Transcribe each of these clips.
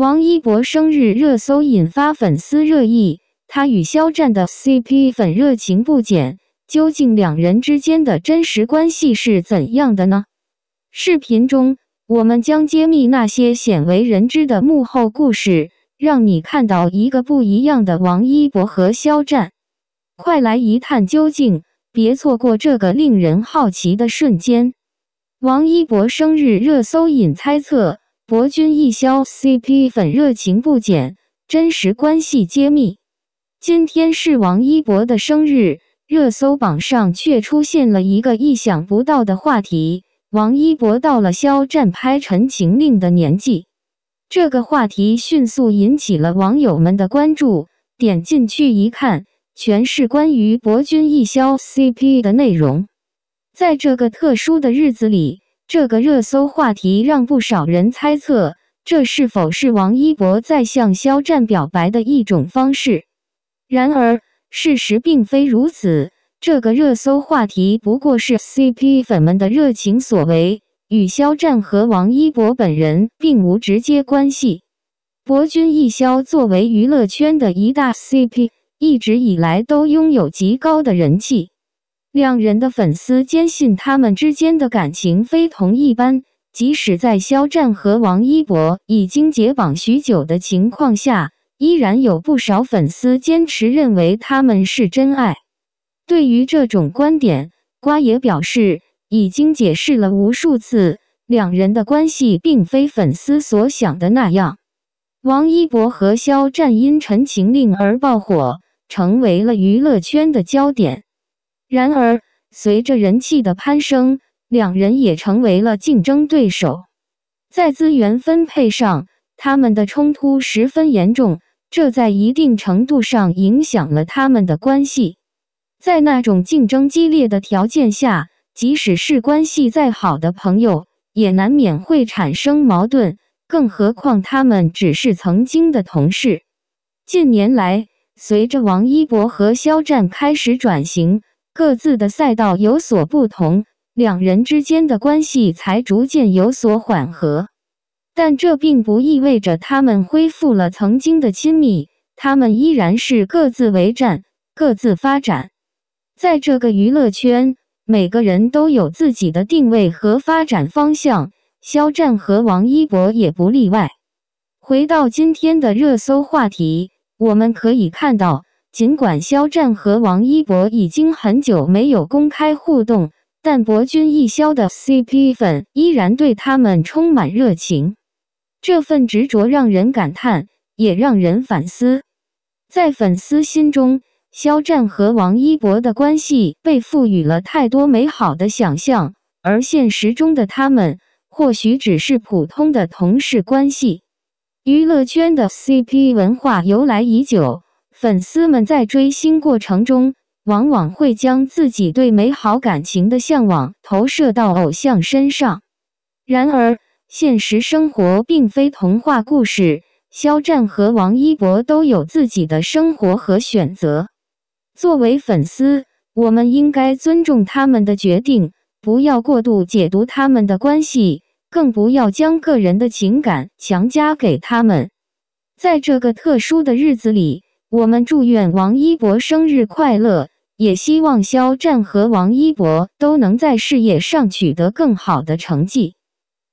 王一博生日热搜引发粉丝热议，他与肖战的 CP 粉热情不减，究竟两人之间的真实关系是怎样的呢？视频中，我们将揭秘那些鲜为人知的幕后故事，让你看到一个不一样的王一博和肖战。快来一探究竟，别错过这个令人好奇的瞬间。王一博生日热搜引猜测，博君一肖 CP 粉热情不减，真实关系揭秘。今天是王一博的生日，热搜榜上却出现了一个意想不到的话题。王一博到了肖战拍《陈情令》的年纪，这个话题迅速引起了网友们的关注。点进去一看，全是关于博君一肖 CP 的内容。在这个特殊的日子里，这个热搜话题让不少人猜测，这是否是王一博在向肖战表白的一种方式？然而，事实并非如此。这个热搜话题不过是 CP 粉们的热情所为，与肖战和王一博本人并无直接关系。博君一肖作为娱乐圈的一大 CP，一直以来都拥有极高的人气，两人的粉丝坚信他们之间的感情非同一般。即使在肖战和王一博已经解绑许久的情况下，依然有不少粉丝坚持认为他们是真爱。对于这种观点，瓜也表示已经解释了无数次，两人的关系并非粉丝所想的那样。王一博和肖战因《陈情令》而爆火，成为了娱乐圈的焦点。然而，随着人气的攀升，两人也成为了竞争对手。在资源分配上，他们的冲突十分严重，这在一定程度上影响了他们的关系。在那种竞争激烈的条件下，即使是关系再好的朋友，也难免会产生矛盾。更何况他们只是曾经的同事。近年来，随着王一博和肖战开始转型，各自的赛道有所不同，两人之间的关系才逐渐有所缓和。但这并不意味着他们恢复了曾经的亲密，他们依然是各自为战，各自发展。在这个娱乐圈，每个人都有自己的定位和发展方向，肖战和王一博也不例外。回到今天的热搜话题，我们可以看到，尽管肖战和王一博已经很久没有公开互动，但博君一肖的 CP 粉依然对他们充满热情。这份执着让人感叹，也让人反思。在粉丝心中。肖战和王一博的关系被赋予了太多美好的想象，而现实中的他们或许只是普通的同事关系。娱乐圈的 CP 文化由来已久，粉丝们在追星过程中往往会将自己对美好感情的向往投射到偶像身上。然而，现实生活并非童话故事，肖战和王一博都有自己的生活和选择。作为粉丝，我们应该尊重他们的决定，不要过度解读他们的关系，更不要将个人的情感强加给他们。在这个特殊的日子里，我们祝愿王一博生日快乐，也希望肖战和王一博都能在事业上取得更好的成绩。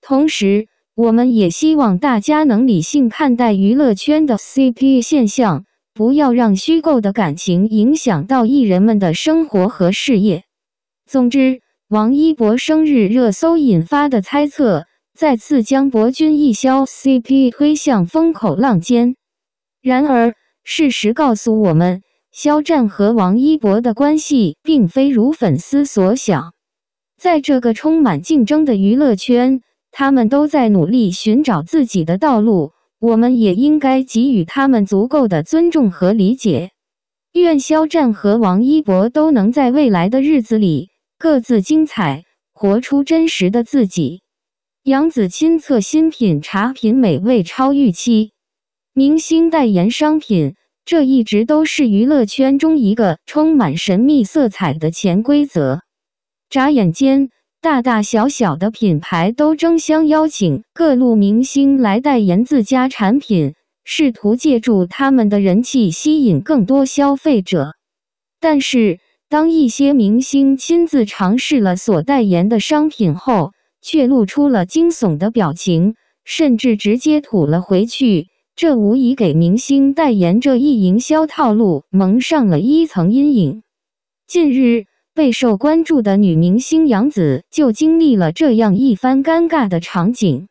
同时，我们也希望大家能理性看待娱乐圈的 CP 现象。不要让虚构的感情影响到艺人们的生活和事业。总之，王一博生日热搜引发的猜测，再次将博君一肖 CP 推向风口浪尖。然而，事实告诉我们，肖战和王一博的关系并非如粉丝所想。在这个充满竞争的娱乐圈，他们都在努力寻找自己的道路。我们也应该给予他们足够的尊重和理解。愿肖战和王一博都能在未来的日子里各自精彩，活出真实的自己。杨紫亲测新品茶品美味超预期，明星代言商品，这一直都是娱乐圈中一个充满神秘色彩的潜规则。眨眼间。大大小小的品牌都争相邀请各路明星来代言自家产品，试图借助他们的人气吸引更多消费者。但是，当一些明星亲自尝试了所代言的商品后，却露出了惊悚的表情，甚至直接吐了回去。这无疑给明星代言这一营销套路蒙上了一层阴影。近日，备受关注的女明星杨紫就经历了这样一番尴尬的场景。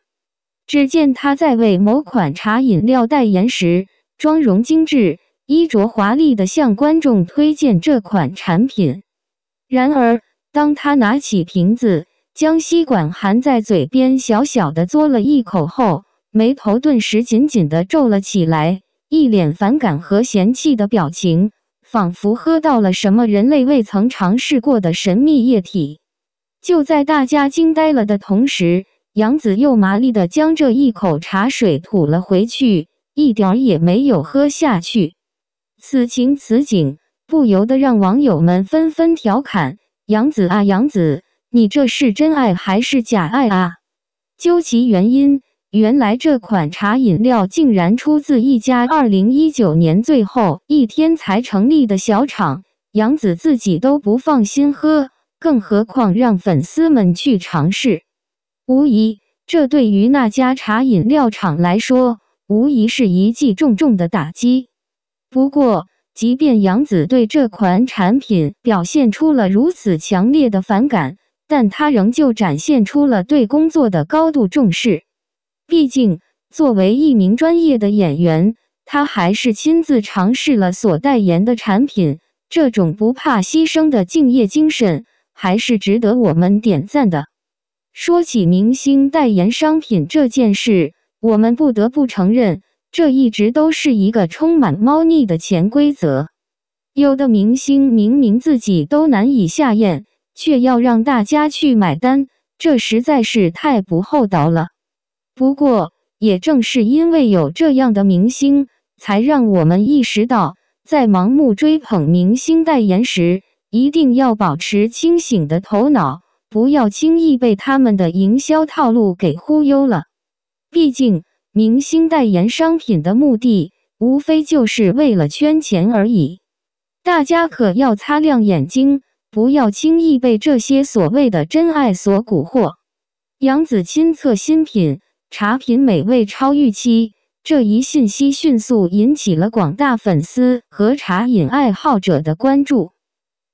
只见她在为某款茶饮料代言时，妆容精致。衣着华丽的向观众推荐这款产品，然而当她拿起瓶子，将吸管含在嘴边，小小的嘬了一口后，眉头顿时紧紧的皱了起来，一脸反感和嫌弃的表情，仿佛喝到了什么人类未曾尝试过的神秘液体。就在大家惊呆了的同时，杨子又麻利的将这一口茶水吐了回去，一点儿也没有喝下去。此情此景，不由得让网友们纷纷调侃：“杨子啊，杨子，你这是真爱还是假爱啊？”究其原因，原来这款茶饮料竟然出自一家二零一九年最后一天才成立的小厂，杨子自己都不放心喝，更何况让粉丝们去尝试。无疑，这对于那家茶饮料厂来说，无疑是一记重重的打击。不过，即便杨子对这款产品表现出了如此强烈的反感，但他仍旧展现出了对工作的高度重视。毕竟，作为一名专业的演员，他还是亲自尝试了所代言的产品。这种不怕牺牲的敬业精神，还是值得我们点赞的。说起明星代言商品这件事，我们不得不承认。这一直都是一个充满猫腻的潜规则。有的明星明明自己都难以下咽，却要让大家去买单，这实在是太不厚道了。不过，也正是因为有这样的明星，才让我们意识到，在盲目追捧明星代言时，一定要保持清醒的头脑，不要轻易被他们的营销套路给忽悠了。毕竟。明星代言商品的目的，无非就是为了圈钱而已。大家可要擦亮眼睛，不要轻易被这些所谓的真爱所蛊惑。杨子亲测新品，茶品美味超预期，这一信息迅速引起了广大粉丝和茶饮爱好者的关注。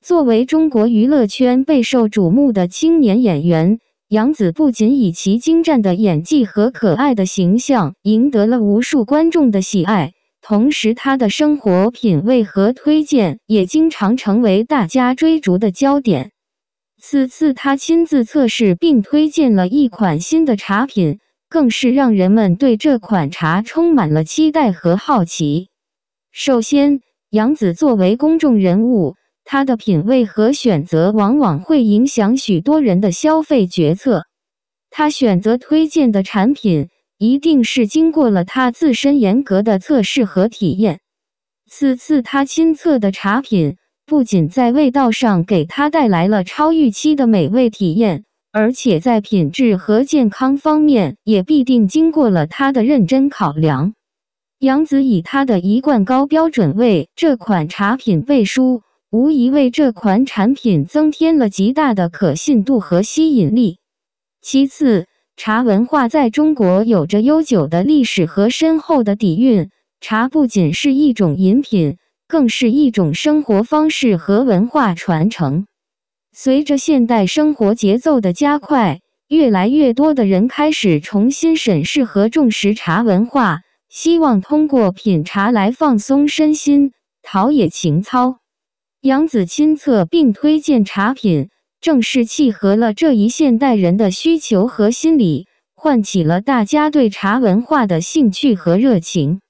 作为中国娱乐圈备受瞩目的青年演员。杨紫不仅以其精湛的演技和可爱的形象赢得了无数观众的喜爱，同时她的生活品味和推荐也经常成为大家追逐的焦点。此次她亲自测试并推荐了一款新的茶品，更是让人们对这款茶充满了期待和好奇。首先，杨紫作为公众人物。他的品味和选择往往会影响许多人的消费决策。他选择推荐的产品，一定是经过了他自身严格的测试和体验。此次他亲测的茶品，不仅在味道上给他带来了超预期的美味体验，而且在品质和健康方面也必定经过了他的认真考量。杨子以他的一贯高标准为这款茶品背书。无疑为这款产品增添了极大的可信度和吸引力。其次，茶文化在中国有着悠久的历史和深厚的底蕴。茶不仅是一种饮品，更是一种生活方式和文化传承。随着现代生活节奏的加快，越来越多的人开始重新审视和重视茶文化，希望通过品茶来放松身心，陶冶情操。杨子亲测并推荐茶品，正是契合了这一现代人的需求和心理，唤起了大家对茶文化的兴趣和热情。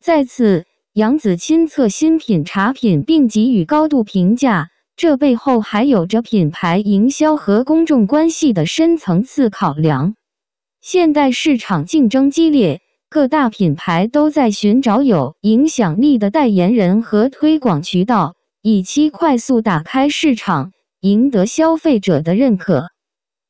再次，杨子亲测新品茶品并给予高度评价，这背后还有着品牌营销和公众关系的深层次考量。现代市场竞争激烈，各大品牌都在寻找有影响力的代言人和推广渠道。以期快速打开市场，赢得消费者的认可。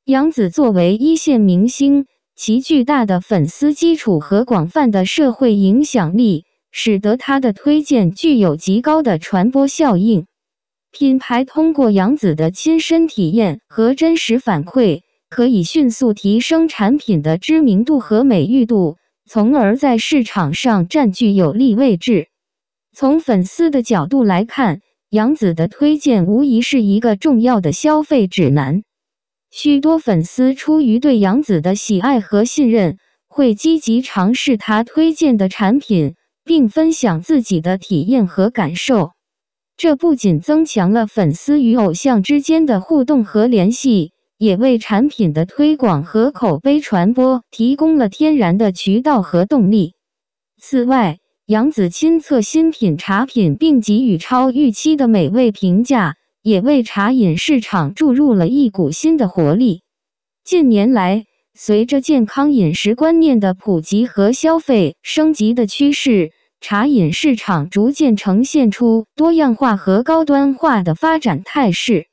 杨子作为一线明星，其巨大的粉丝基础和广泛的社会影响力，使得他的推荐具有极高的传播效应。品牌通过杨子的亲身体验和真实反馈，可以迅速提升产品的知名度和美誉度，从而在市场上占据有利位置。从粉丝的角度来看，杨子的推荐无疑是一个重要的消费指南。许多粉丝出于对杨子的喜爱和信任，会积极尝试他推荐的产品，并分享自己的体验和感受。这不仅增强了粉丝与偶像之间的互动和联系，也为产品的推广和口碑传播提供了天然的渠道和动力。此外，杨子亲测新品茶品，并给予超预期的美味评价。也为茶饮市场注入了一股新的活力。近年来，随着健康饮食观念的普及和消费升级的趋势，茶饮市场逐渐呈现出多样化和高端化的发展态势。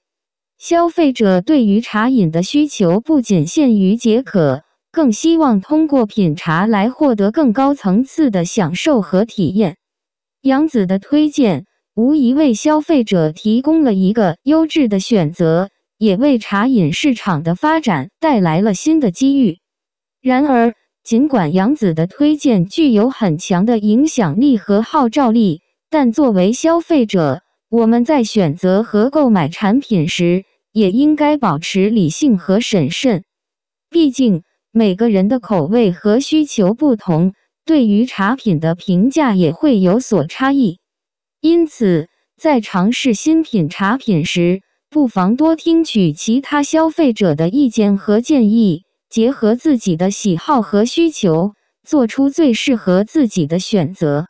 消费者对于茶饮的需求不仅限于解渴，更希望通过品茶来获得更高层次的享受和体验。杨子的推荐。无疑为消费者提供了一个优质的选择，也为茶饮市场的发展带来了新的机遇。然而，尽管杨子的推荐具有很强的影响力和号召力，但作为消费者，我们在选择和购买产品时，也应该保持理性和审慎。毕竟，每个人的口味和需求不同，对于茶品的评价也会有所差异。因此，在尝试新品茶品时，不妨多听取其他消费者的意见和建议，结合自己的喜好和需求，做出最适合自己的选择。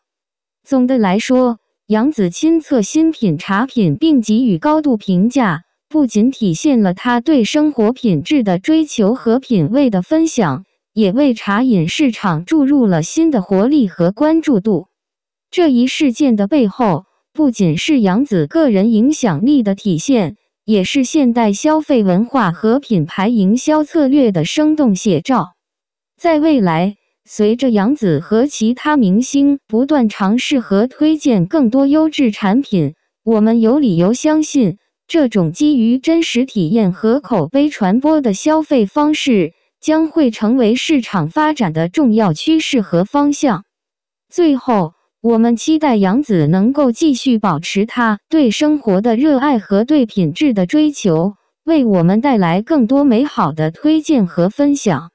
总的来说，杨子亲测新品茶品并给予高度评价，不仅体现了他对生活品质的追求和品味的分享，也为茶饮市场注入了新的活力和关注度。这一事件的背后，不仅是杨子个人影响力的体现，也是现代消费文化和品牌营销策略的生动写照。在未来，随着杨子和其他明星不断尝试和推荐更多优质产品，我们有理由相信，这种基于真实体验和口碑传播的消费方式将会成为市场发展的重要趋势和方向。最后。我们期待杨子能够继续保持他对生活的热爱和对品质的追求，为我们带来更多美好的推荐和分享。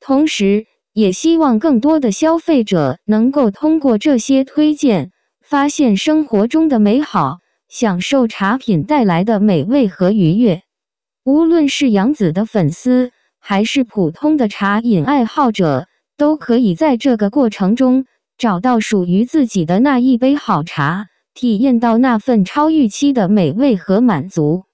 同时，也希望更多的消费者能够通过这些推荐，发现生活中的美好，享受茶品带来的美味和愉悦。无论是杨子的粉丝，还是普通的茶饮爱好者，都可以在这个过程中。找到属于自己的那一杯好茶，体验到那份超预期的美味和满足。